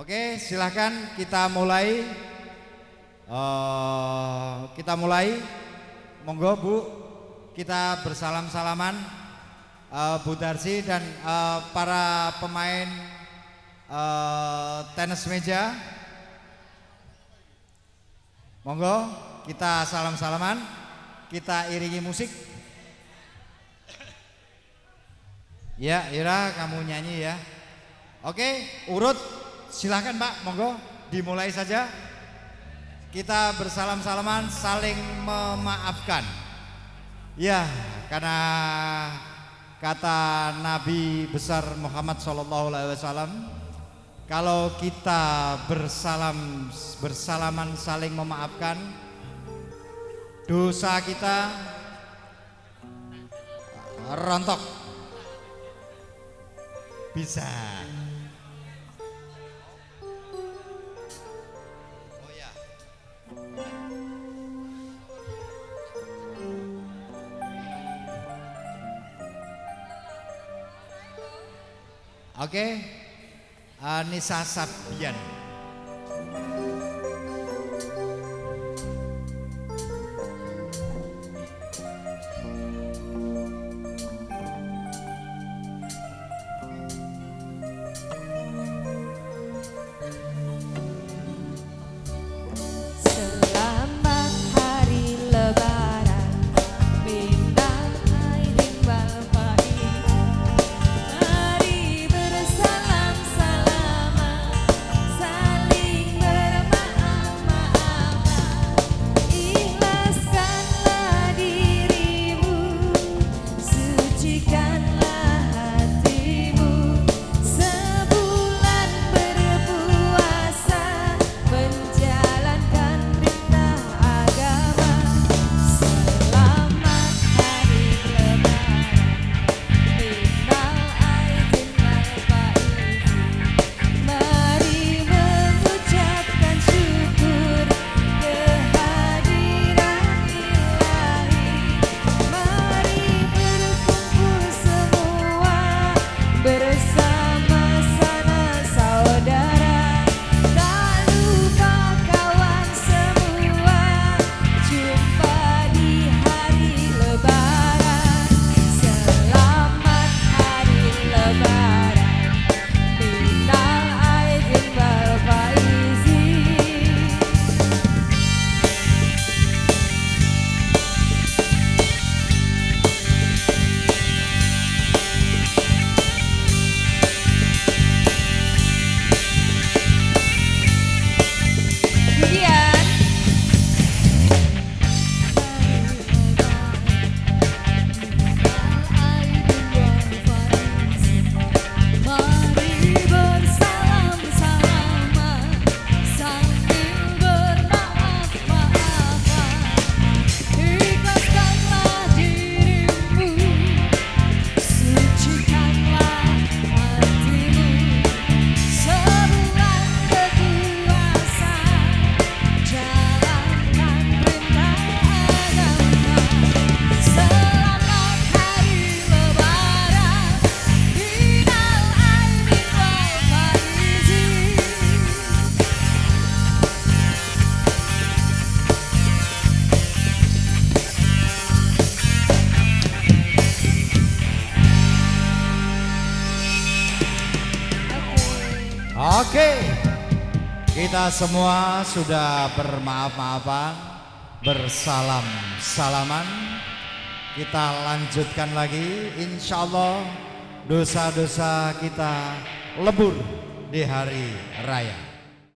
Oke, silahkan kita mulai. Uh, kita mulai. Monggo Bu, kita bersalam-salaman uh, Bu Darsi dan uh, para pemain uh, tenis meja. Monggo kita salam-salaman, kita iringi musik. Ya, Ira kamu nyanyi ya. Oke, urut silahkan Pak, monggo dimulai saja. Kita bersalam-salaman saling memaafkan. Ya, karena kata Nabi besar Muhammad Shallallahu Alaihi Wasallam, kalau kita bersalam bersalaman saling memaafkan, dosa kita rontok bisa. Oke, okay. Nisa Sabian. Oke, kita semua sudah bermaaf-maafan, bersalam-salaman. Kita lanjutkan lagi, insya Allah dosa-dosa kita lebur di hari raya.